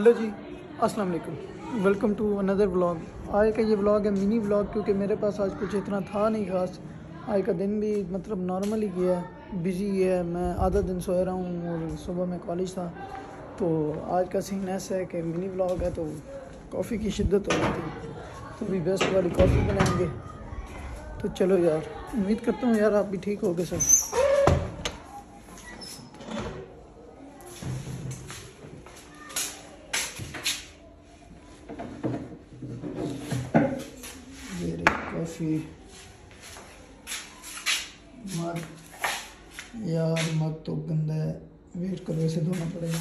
Hello जी, अस्सलाम वालेकुम। Welcome to another vlog. आज का ये व्लॉग है मिनी व्लॉग, क्योंकि मेरे पास आज कुछ इतना था नहीं खास। आज का दिन भी मतलब नॉर्मल ही गया है, बिज़ी है। मैं आधा दिन सोया रहा हूँ और सुबह में कॉलेज था। तो आज का सीन ऐसा है कि मिनी व्लॉग है तो कॉफ़ी की शिद्दत हो रही थी तो भी बेस्ट वाली कॉफ़ी बनाएँगे। तो चलो यार, उम्मीद करता हूँ यार आप भी ठीक हो गए सब। कॉफ़ी मग यार मग तो गंदा है। वेट करो इसे धोना पड़ेगा।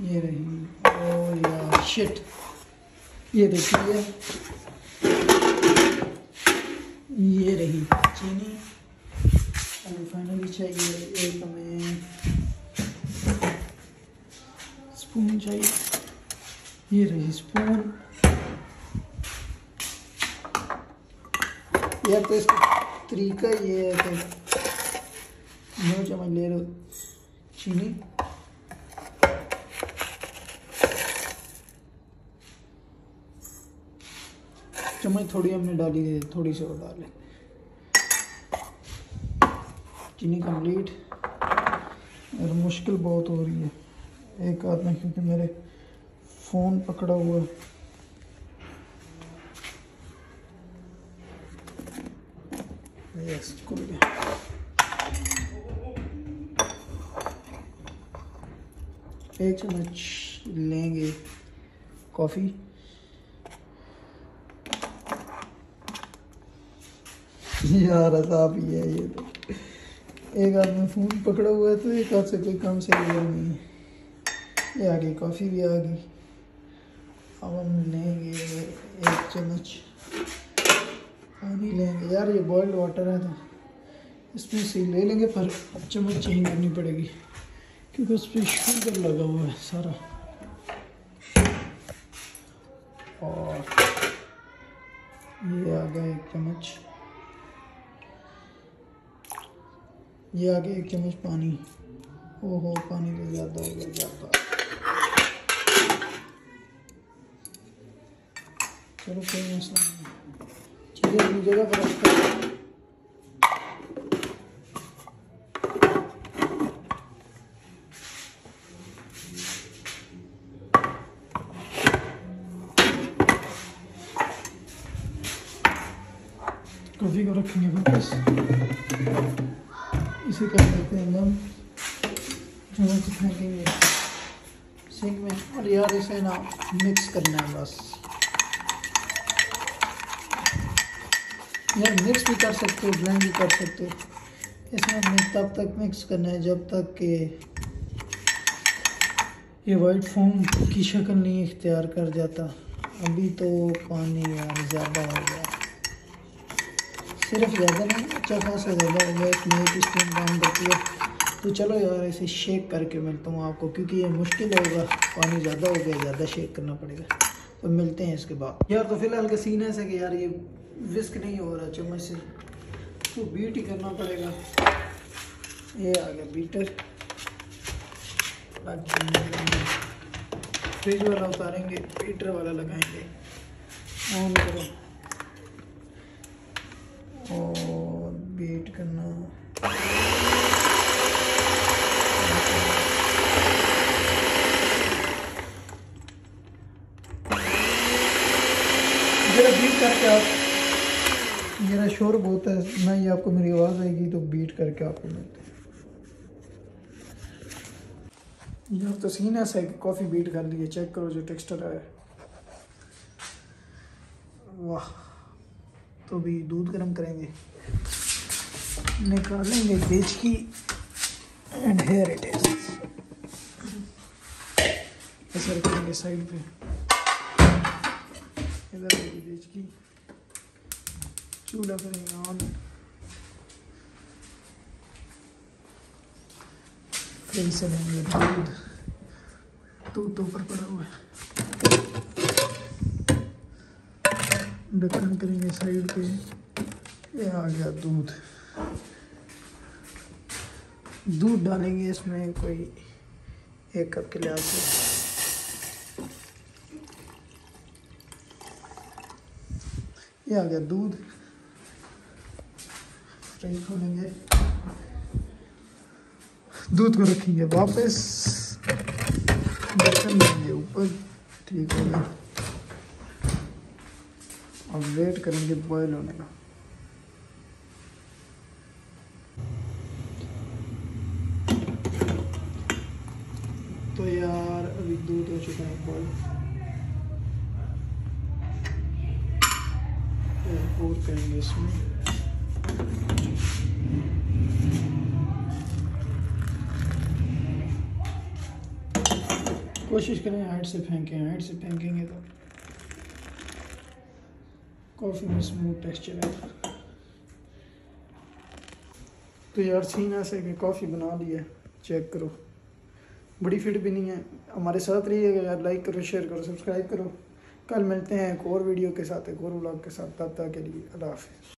ये रही। शिट ये देखिए। ये रही चीनी। और फाइनली चाहिए, एक हमें स्पून चाहिए। ये रही स्पून। यार तो इसका तरीका ये है कि दो चम्मच ले लो चीनी चम्मच थोड़ी हमने डाली है, थोड़ी सी और डालें। चीनी कंप्लीट और मुश्किल बहुत हो रही है। एक हाथ में क्योंकि मेरे फ़ोन पकड़ा हुआ यस एक चम्मच लेंगे कॉफ़ी। यार साहब ही है ये तो। एक हाथ में फ़ोन पकड़ा हुआ है तो एक हाथ से कोई काम से नहीं है। ये आ गई कॉफ़ी भी आ गई। अब हम लेंगे एक चम्मच। पानी लेंगे। यार, ये बॉइल्ड वाटर है तो इसमें से ले लेंगे पर चम्मच चेंज करनी पड़ेगी क्योंकि उस पर शुगर लगा हुआ है सारा। और ये आ गया एक चम्मच। ये आ गया एक चम्मच पानी। ओहो, पानी तो ज़्यादा हो गया, ज़्यादा। चलो कोई मसला नहीं। चलिए अपनी जगह पर कॉफ़ी को रखेंगे वापस इसे कर देते हैं हम। चम्मच फेंकेंगे सिंक में और यार इसे ना मिक्स करना है बस। यार मिक्स भी कर सकते हो ब्लेंड भी कर सकते हो। इसमें हमें तब तक मिक्स करना है जब तक कि ये वाइट फोम की शक्ल नहीं इख्तियार कर जाता। अभी तो पानी यार ज़्यादा हो गया। सिर्फ़ ज़्यादा नहीं अच्छा खासा ज़्यादा हो गया इसमें एक स्पून काम करती है। तो चलो यार, इसे शेक करके मिलता हूँ आपको, क्योंकि ये मुश्किल होगा, पानी ज़्यादा हो गया, ज़्यादा शेक करना पड़ेगा। तो मिलते हैं इसके बाद। यार तो फ़िलहाल का सीन ऐसा कि यार, ये विस्क नहीं हो रहा, चम्मच से तो बीट ही करना पड़ेगा। ये आ गया बीटर फ्रिज वाला उतारेंगे बीटर वाला लगाएँगे। ऑन करो। और बीट करना। जरा बीट करके आप मेरा शोर बहुत है, ना ही आपको मेरी आवाज़ आएगी तो बीट करके आपको मिलते हैं। तो सीन ऐसा है कि कॉफ़ी बीट कर ली है चेक करो जो टेक्सचर है। वाह। तो भी दूध गर्म करेंगे। निकालेंगे बेच की एंड हेयर इट इज़ ऐसे रखेंगे साइड पे। इधर बेच की। चूल्हा करेंगे ऑन कई से लेंगे दूध। दूध तो ऊपर पड़ा हुआ है। ढक्कन करेंगे साइड पे। ये आ गया दूध। दूध डालेंगे इसमें कोई एक कप के लिहाज से। ये आ गया दूध। फ्राई खोलेंगे दूध को रखेंगे वापस। बर्तन देंगे ऊपर। ठीक हो गया। अब वेट करेंगे बॉयल होने का। तो यार, अभी दूध हो चुका है बॉयल और करेंगे इसमें। कोशिश करें, हाइट से फेंकें, हाइट से फेंकेंगे तो। कॉफ़ी स्मूथ टेक्सचर है तो यार सीन ऐसे कि कॉफ़ी बना ली है, चेक करो। बड़ी फिट भी नहीं है। हमारे साथ रहिएगा यार लाइक करो शेयर करो सब्सक्राइब करो। कल मिलते हैं एक और वीडियो के साथ, एक और व्लॉग के साथ। तब तक के लिए अल्लाह हाफिज़।